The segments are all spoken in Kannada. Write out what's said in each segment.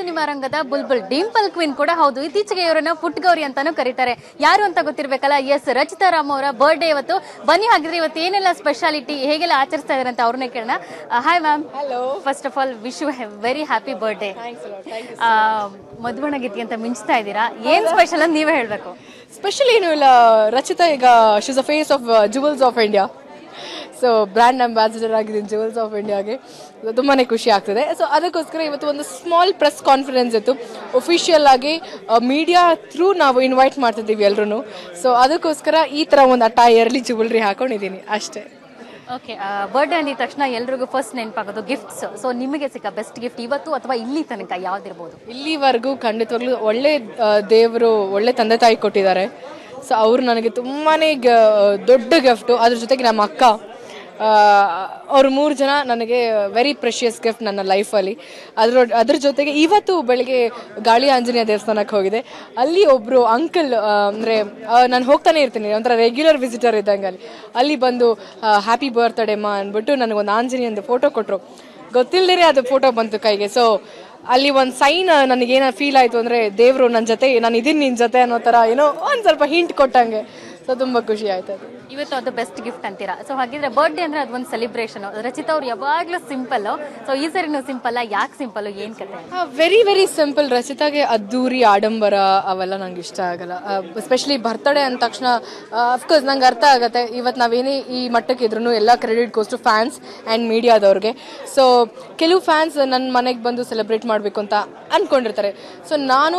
ಸಿನಿಮಾ ರಂಗದ ಬುಲ್ಬುಲ್ ಡಿಂಪಲ್ ಕ್ವೀನ್ ಕೂಡ ಹೌದು. ಇತ್ತೀಚೆಗೆ ಇವರನ್ನ ಪುಟ್ಗೌರಿ ಅಂತಾನೂ ಕರೀತಾರೆ. ಯಾರು ಅಂತ ಗೊತ್ತಿರ್ಬೇಕಲ್ಲ? ಎಸ್ ರಚಿತಾ ರಾಮ್ ಅವರ ಬರ್ಡೇ ಇವತ್ತು. ಬನ್ನಿ ಹಾಗಿದ್ರೆ ಇವತ್ತು ಏನೆಲ್ಲ ಸ್ಪೆಷಾಲಿಟಿ ಹೇಗೆಲ್ಲ ಆಚರಿಸ್ತಾ ಇದಾರೆ ಅಂತ ಅವ್ರನ್ನೇ ಕೇಳೋಣ. Hi ma'am hello first of all wish you very happy birthday ಮಧುವಣ ಗೀತೆ ಅಂತ ಮಿಂಚ್ತಾ ಇದ್ದೀರಾ? ಏನ್ ಸ್ಪೆಷಲ್ ಅಂತ ನೀವೇ ಹೇಳ್ಬೇಕು? ಸ್ಪೆಷಲ್ ಏನು ಇಲ್ಲ. ರಚಿತಾ ಈಗ she's a face of jewels of India so brand ambassador ಆಗಿದ್ದೀನಿ ಜುವೆಲ್ಸ್ ಆಫ್ ಇಂಡಿಯಾಗೆ ತುಂಬಾ ಖುಷಿ ಆಗ್ತದೆ. ಸೊ ಅದಕ್ಕೋಸ್ಕರ ಇವತ್ತು ಒಂದು ಸ್ಮಾಲ್ ಪ್ರೆಸ್ ಕಾನ್ಫರೆನ್ಸ್ ಇತ್ತು. ಒಫಿಷಿಯಲ್ ಆಗಿ ಮೀಡಿಯಾ ಥ್ರೂ ನಾವು ಇನ್ವೈಟ್ ಮಾಡ್ತಿದ್ದೀವಿ ಎಲ್ಲರೂ ಸೊ ಅದಕ್ಕೋಸ್ಕರ ಈ ಥರ ಒಂದು ಅಟಾಯರ್ಲಿ ಜುವೆಲ್ರಿ ಹಾಕೊಂಡಿದ್ದೀನಿ. ಅಷ್ಟೇ. ಓಕೆ ಬರ್ಡೇ ಅಂದಿದ ತಕ್ಷಣ ಎಲ್ರಿಗೂ ಫಸ್ಟ್ ನೆನಪಾಗೋದು ಗಿಫ್ಟ್ಸ್ ಸೊ ನಿಮಗೆ ಸಿಕ್ಕ ಬೆಸ್ಟ್ ಗಿಫ್ಟ್ ಇವತ್ತು ಅಥವಾ ಇಲ್ಲಿ ತನಕ ಯಾವ್ದಿರ್ಬೋದು? ಇಲ್ಲಿವರೆಗೂ ಖಂಡಿತವಾಗ್ಲೂ ಒಳ್ಳೆ ದೇವರು ಒಳ್ಳೆ ತಂದೆ ತಾಯಿ ಕೊಟ್ಟಿದ್ದಾರೆ. ಸೊ ಅವರು ನನಗೆ ತುಂಬಾ ದೊಡ್ಡ ಗಿಫ್ಟು ಅದ್ರ ಜೊತೆಗೆ ನಮ್ಮ ಅಕ್ಕ ಅವರು ಮೂರು ಜನ ನನಗೆ ವೆರಿ ಪ್ರೆಷಿಯಸ್ ಗಿಫ್ಟ್ ನನ್ನ ಲೈಫಲ್ಲಿ ಅದ್ರ ಅದ್ರ ಜೊತೆಗೆ ಇವತ್ತು ಬೆಳಿಗ್ಗೆ ಗಾಳಿ ಆಂಜನೇಯ ದೇವಸ್ಥಾನಕ್ಕೆ ಹೋಗಿದೆ. ಅಲ್ಲಿ ಒಬ್ಬರು ಅಂಕಲ್ ಅಂದರೆ ನಾನು ಹೋಗ್ತಾನೆ ಇರ್ತೀನಿ. ಒಂಥರ ರೆಗ್ಯುಲರ್ ವಿಸಿಟರ್ ಇದ್ದಂಗೆ ಅಲ್ಲಿ. ಅಲ್ಲಿ ಬಂದು ಹ್ಯಾಪಿ ಬರ್ತ್ಡೇ ಮಾ ಅಂದ್ಬಿಟ್ಟು ನನಗೊಂದು ಆಂಜನೇಯಂದು ಫೋಟೋ ಕೊಟ್ಟರು ಗೊತ್ತಿಲ್ಲದೇ ಅದು ಫೋಟೋ ಬಂತು ಕೈಗೆ. ಸೊ ಅಲ್ಲಿ ಒಂದು ಸೈನ್ ನನಗೇನ ಫೀಲ್ ಆಯಿತು ಅಂದರೆ, ದೇವರು ನನ್ನ ಜೊತೆ, ನಾನು ಇದೀನಿ ನಿನ್ನ ಜೊತೆ ಅನ್ನೋ ಥರ ಏನೋ ಒಂದು ಸ್ವಲ್ಪ ಹಿಂಟ್ ಕೊಟ್ಟಂಗೆ. ಸೊ ತುಂಬ ಖುಷಿ ಆಯ್ತು ಅದು. ಇವತ್ತು ಅದು ಬೆಸ್ಟ್ ಗಿಫ್ಟ್ ಅಂತೀರಾ? ಸೊ ಹಾಗಿದ್ರೆ ಬರ್ಡೇ ಅಂದ್ರೆ ಅದೊಂದು ಸೆಲೆಬ್ರೇಷನ್ ರಚಿತ ಅವ್ರು ಯಾವಾಗ್ಲೂ ಸಿಂಪಲ್ ಸೊ ಈ ಸರಿನೂ ಸಿಂಪಲ್ ಯಾಕೆ ಸಿಂಪಲ್ ಏನ್ ಕತೆ? ವೆರಿ ವೆರಿ ಸಿಂಪಲ್ ರಚಿತಾಗೆ ಅದ್ದೂರಿ ಆಡಂಬರ ಅವೆಲ್ಲ ನಂಗೆ ಇಷ್ಟ ಆಗಲ್ಲ. ಎಸ್ಪೆಷಲಿ ಬರ್ತಡೇ ಅಂದ ತಕ್ಷಣ ಅಫ್ಕೋರ್ಸ್ ನಂಗೆ ಅರ್ಥ ಆಗುತ್ತೆ. ಇವತ್ತು ನಾವೇನೇ ಈ ಮಟ್ಟಕ್ಕೆ ಇದ್ರೂ ಎಲ್ಲ credit goes to fans and ಮೀಡಿಯಾದವ್ರಿಗೆ so ಕೆಲವು ಫ್ಯಾನ್ಸ್ ನನ್ನ ಮನೆಗೆ ಬಂದು ಸೆಲೆಬ್ರೇಟ್ ಮಾಡಬೇಕು ಅಂತ ಅಂದ್ಕೊಂಡಿರ್ತಾರೆ ಸೊ ನಾನು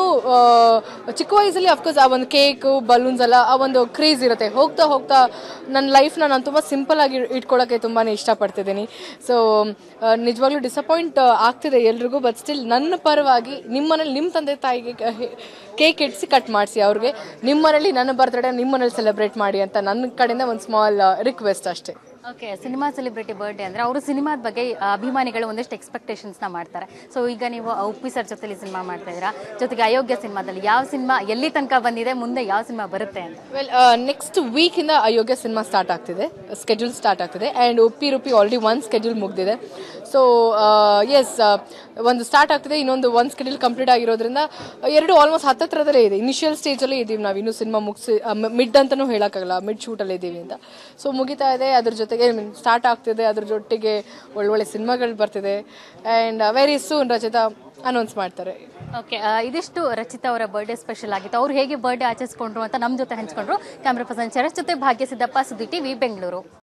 ಚಿಕ್ಕ ವಯಸ್ಸಲ್ಲಿ ಅಫ್ಕೋರ್ಸ್ ಆ ಒಂದು ಕೇಕು ಬಲೂನ್ಸ್ ಎಲ್ಲ, ಆ ಒಂದು ಕ್ರೇಜ್ ಇರುತ್ತೆ. ಹೋಗ್ತಾ ಹೋಗ್ತಾ ನನ್ನ ಲೈಫ್ನ ನಾನು ತುಂಬ ಸಿಂಪಲ್ ಆಗಿ ಇಟ್ಕೊಳ್ಳೋಕ್ಕೆ ತುಂಬಾ ಇಷ್ಟಪಡ್ತಿದ್ದೀನಿ. ಸೊ ನಿಜವಾಗ್ಲೂ ಡಿಸಪಾಯಿಂಟ್ ಆಗ್ತಿದೆ ಎಲ್ರಿಗೂ ಬಟ್ ಸ್ಟಿಲ್ ನನ್ನ ಪರವಾಗಿ ನಿಮ್ಮನೇಲಿ ನಿಮ್ಮ ತಂದೆ ತಾಯಿಗೆ ಕೇಕ್ ಇಡಿಸಿ ಕಟ್ ಮಾಡಿಸಿ ಅವ್ರಿಗೆ ನಿಮ್ಮನೇಲಿ ನನ್ನ ಬರ್ತ್ಡೇ ನಿಮ್ಮನೇಲಿ ಸೆಲೆಬ್ರೇಟ್ ಮಾಡಿ ಅಂತ ನನ್ನ ಕಡೆಯಿಂದ ಒಂದು ಸ್ಮಾಲ್ ರಿಕ್ವೆಸ್ಟ್ ಅಷ್ಟೇ. ಓಕೆ, ಸಿನಿಮಾ ಸೆಲೆಬ್ರಿಟಿ ಬರ್ಡೇ ಅಂದರೆ ಅವರು ಸಿನಿಮಾದ ಬಗ್ಗೆ ಅಭಿಮಾನಿಗಳು ಒಂದಿಷ್ಟು ಎಕ್ಸ್ಪೆಕ್ಟೇಷನ್ಸ್ನ ಮಾಡ್ತಾರೆ. ಸೊ ಈಗ ನೀವು ಉಪ್ಪಿ ಸರ್ ಜೊತೆಲಿ ಸಿನಿಮಾ ಮಾಡ್ತಾ ಇದ್ದೀರಾ? ಜೊತೆಗೆ ಅಯೋಗ್ಯ ಸಿನಿಮಾದಲ್ಲಿ ಯಾವ ಸಿನಿಮಾ ಎಲ್ಲಿ ತನಕ ಬಂದಿದೆ, ಮುಂದೆ ಯಾವ ಸಿನಿಮಾ ಬರುತ್ತೆ ಅಂತ? ವೆಲ್ ನೆಕ್ಸ್ಟ್ ವೀಕಿಂದ ಅಯೋಗ್ಯ ಸಿನಿಮಾ ಸ್ಟಾರ್ಟ್ ಆಗ್ತಿದೆ. ಸ್ಕೆಡ್ಯೂಲ್ ಸ್ಟಾರ್ಟ್ ಆಗ್ತಿದೆ. And Uppi Rupee already one schedule ಮುಗ್ದಿದೆ. ಸೊ ಎಸ್ ಒಂದು ಸ್ಟಾರ್ಟ್ ಆಗ್ತಿದೆ. ಇನ್ನೊಂದು ಒಂದು ಸ್ಕೆಡ್ಯೂಲ್ ಕಂಪ್ಲೀಟ್ ಆಗಿರೋದ್ರಿಂದ, ಎರಡು ಆಲ್ಮೋಸ್ಟ್ ಹತ್ತತ್ರದಲ್ಲೇ ಇದೆ. ಇನಿಷಿಯಲ್ ಸ್ಟೇಜಲ್ಲೇ ಇದ್ದೀವಿ ನಾವು. ಇನ್ನೂ ಸಿನಿಮಾ ಮುಗಿಸಿ ಮಿಡ್ ಅಂತಲೂ ಹೇಳೋಕ್ಕಾಗಲ್ಲ. ಮಿಡ್ ಶೂಟಲ್ಲಿ ಇದ್ದೀವಿ ಅಂತ. ಸೊ ಮುಗಿತಾ ಇದೆ. ಅದ್ರ ಜೊತೆಗೆ ಸ್ಟಾರ್ಟ್ ಆಗ್ತಿದೆ, ಅದ್ರ ಜೊತೆಗೆ ಒಳ್ಳೊಳ್ಳೆ ಸಿನಿಮಾಗಳು ಬರ್ತಿದೆ. And very soon Rachita announce ಮಾಡ್ತಾರೆ. ಓಕೆ ಇದಿಷ್ಟು ರಚಿತಾ ಅವರ ಬರ್ಡೇ ಸ್ಪೆಷಲ್ ಆಗಿತ್ತು. ಅವ್ರು ಹೇಗೆ ಬರ್ಡೇ ಆಚರಿಸ್ಕೊಂಡ್ರು ಅಂತ ನಮ್ಮ ಜೊತೆ ಹಂಚ್ಕೊಂಡ್ರು. ಕ್ಯಾಮ್ರಾ ಪರ್ಸನ್ ಚರಸ್ ಜೊತೆ ಭಾಗ್ಯ ಸಿದ್ದಪ್ಪ ಸುದ್ದಿ ಟಿವಿ ಬೆಂಗಳೂರು.